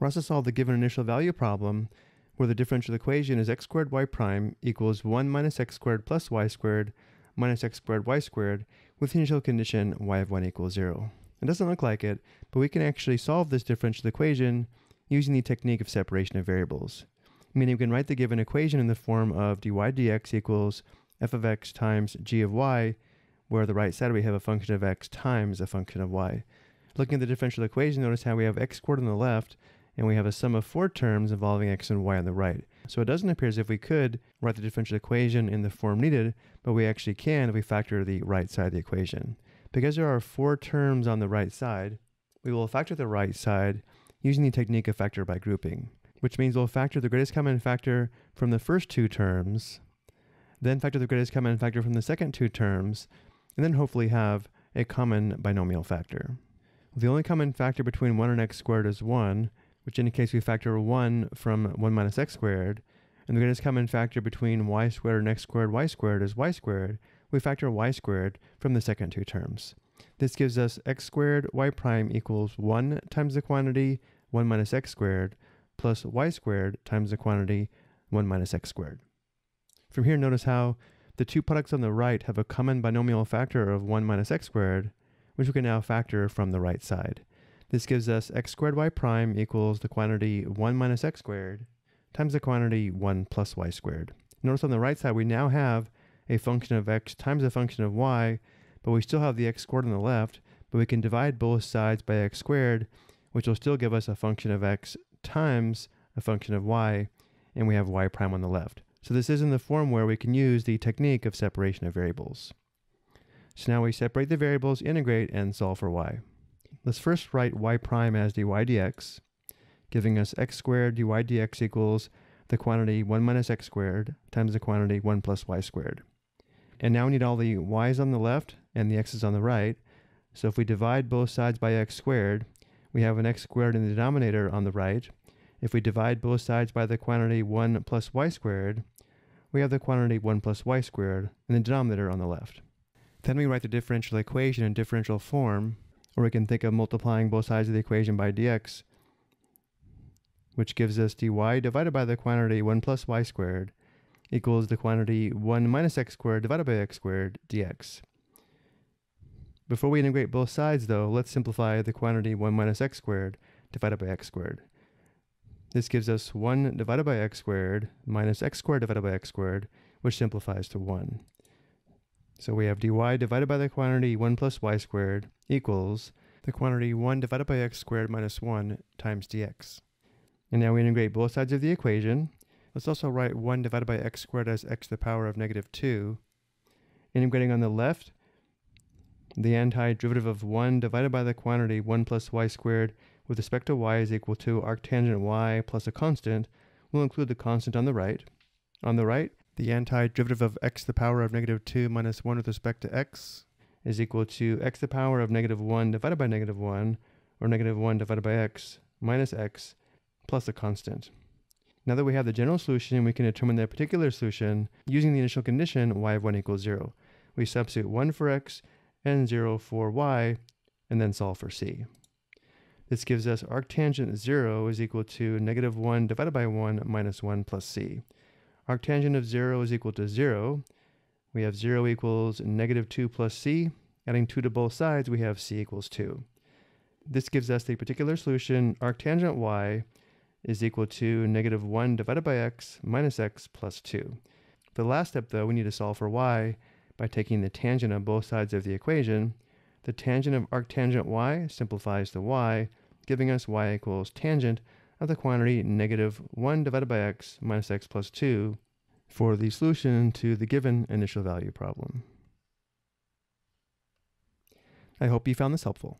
We're asked to solve the given initial value problem where the differential equation is x squared y prime equals 1 minus x squared plus y squared minus x squared y squared with the initial condition y of 1 equals 0. It doesn't look like it, but we can actually solve this differential equation using the technique of separation of variables. Meaning we can write the given equation in the form of dy dx equals f of x times g of y, where the right side we have a function of x times a function of y. Looking at the differential equation, notice how we have x squared on the left, and we have a sum of four terms involving x and y on the right. So it doesn't appear as if we could write the differential equation in the form needed, but we actually can if we factor the right side of the equation. Because there are four terms on the right side, we will factor the right side using the technique of factor by grouping, which means we'll factor the greatest common factor from the first two terms, then factor the greatest common factor from the second two terms, and then hopefully have a common binomial factor. The only common factor between 1 and x squared is 1, which indicates we factor 1 from 1 minus x squared, and the greatest common factor between y squared and x squared y squared is y squared, we factor y squared from the second two terms. This gives us x squared y prime equals 1 times the quantity 1 minus x squared plus y squared times the quantity 1 minus x squared. From here, notice how the two products on the right have a common binomial factor of 1 minus x squared, which we can now factor from the right side. This gives us x squared y prime equals the quantity 1 minus x squared times the quantity 1 plus y squared. Notice on the right side we now have a function of x times a function of y, but we still have the x squared on the left, but we can divide both sides by x squared, which will still give us a function of x times a function of y, and we have y prime on the left. So this is in the form where we can use the technique of separation of variables. So now we separate the variables, integrate, and solve for y. Let's first write y prime as dy dx, giving us x squared dy dx equals the quantity 1 minus x squared times the quantity 1 plus y squared. And now we need all the y's on the left and the x's on the right. So if we divide both sides by x squared, we have an x squared in the denominator on the right. If we divide both sides by the quantity 1 plus y squared, we have the quantity 1 plus y squared in the denominator on the left. Then we write the differential equation in differential form, or we can think of multiplying both sides of the equation by dx, which gives us dy divided by the quantity 1 plus y squared equals the quantity 1 minus x squared divided by x squared dx. Before we integrate both sides, though, let's simplify the quantity 1 minus x squared divided by x squared. This gives us 1 divided by x squared minus x squared divided by x squared, which simplifies to 1. So we have dy divided by the quantity 1 plus y squared equals the quantity 1 divided by x squared minus 1 times dx. And now we integrate both sides of the equation. Let's also write 1 divided by x squared as x to the power of negative 2. Integrating on the left, the antiderivative of 1 divided by the quantity 1 plus y squared with respect to y is equal to arctangent y plus a constant. We'll include the constant on the right. On the right, the antiderivative of x to the power of negative 2 minus 1 with respect to x is equal to x to the power of negative 1 divided by negative 1, or negative 1 divided by x minus x plus a constant. Now that we have the general solution, we can determine the particular solution using the initial condition y of 1 equals 0. We substitute 1 for x and 0 for y, and then solve for c. This gives us arctangent 0 is equal to negative 1 divided by 1 minus 1 plus c. Arctangent of 0 is equal to 0. We have 0 equals negative 2 plus c. Adding 2 to both sides, we have c equals 2. This gives us the particular solution arctangent y is equal to negative 1 divided by x minus x plus 2. For the last step, though, we need to solve for y by taking the tangent of both sides of the equation. The tangent of arctangent y simplifies to y, giving us y equals tangent of the quantity negative 1 divided by x minus x plus 2 for the solution to the given initial value problem. I hope you found this helpful.